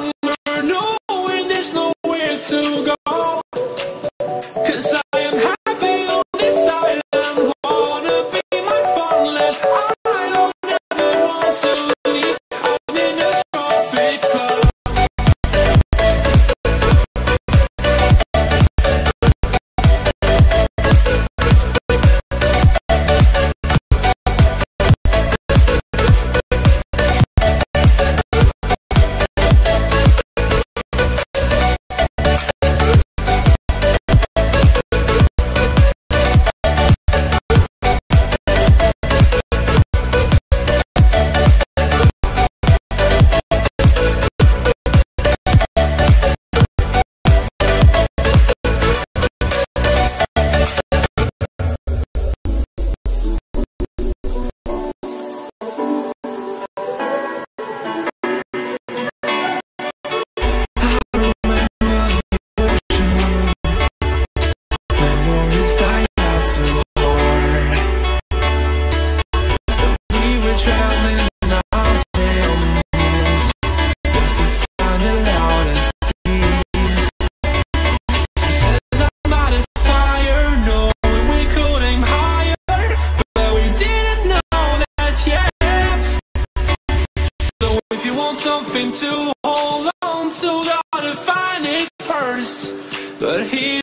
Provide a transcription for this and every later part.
for if you want something to hold on to, gotta find it first. But here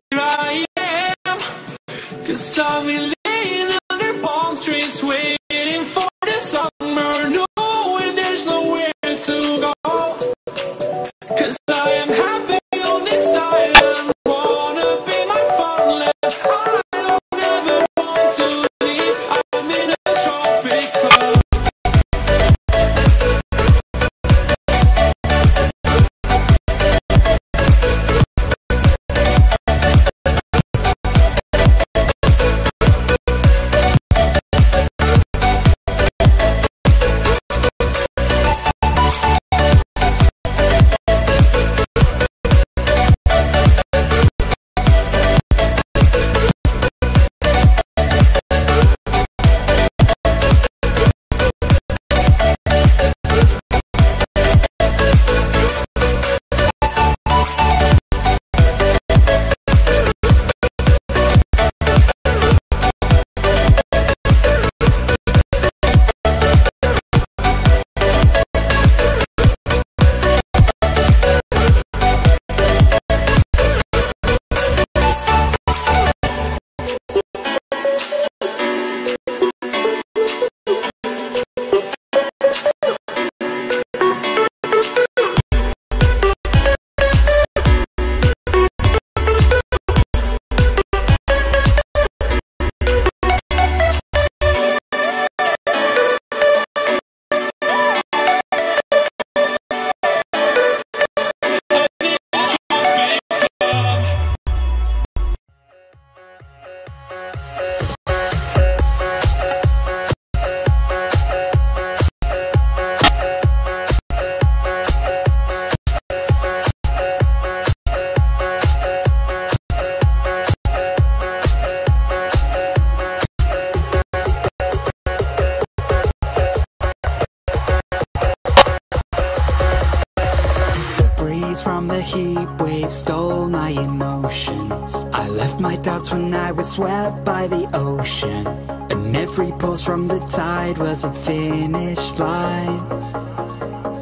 from the heat wave stole my emotions. I left my doubts when I was swept by the ocean. And every pulse from the tide was a finish line.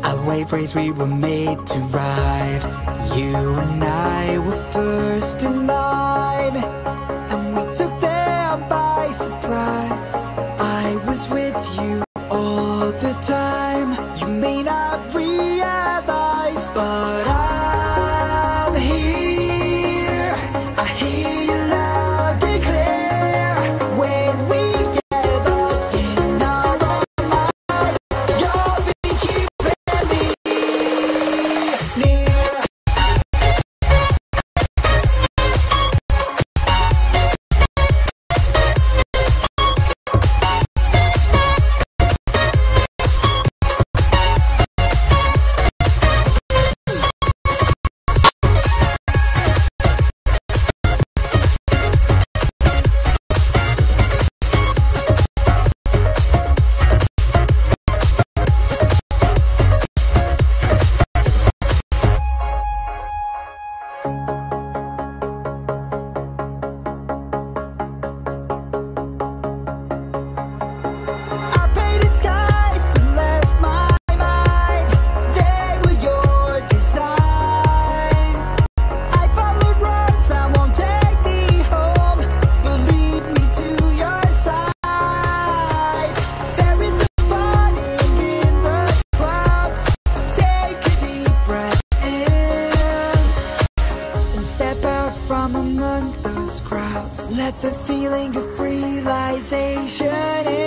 A wave race we were made to ride. You and I were first in line. And we took them by surprise. I was with you realization